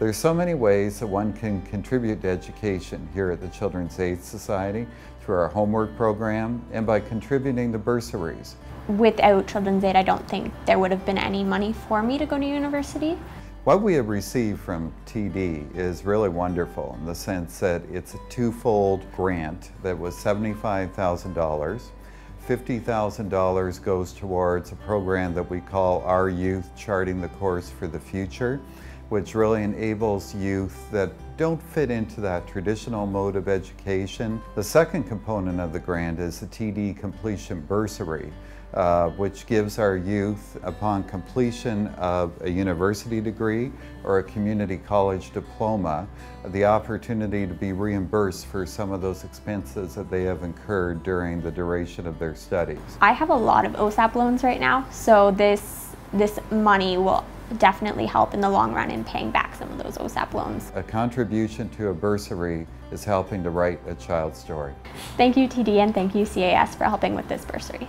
There's so many ways that one can contribute to education here at the Children's Aid Society through our homework program and by contributing to bursaries. Without Children's Aid, I don't think there would have been any money for me to go to university. What we have received from TD is really wonderful in the sense that it's a twofold grant that was $75,000. $50,000 goes towards a program that we call Our Youth Charting the Course for the Future, which really enables youth that don't fit into that traditional mode of education. The second component of the grant is the TD Completion Bursary, uh, which gives our youth, upon completion of a university degree or a community college diploma, the opportunity to be reimbursed for some of those expenses that they have incurred during the duration of their studies. I have a lot of OSAP loans right now, so this, this money will definitely help in the long run in paying back some of those OSAP loans. A contribution to a bursary is helping to write a child's story. Thank you TD and thank you CAS for helping with this bursary.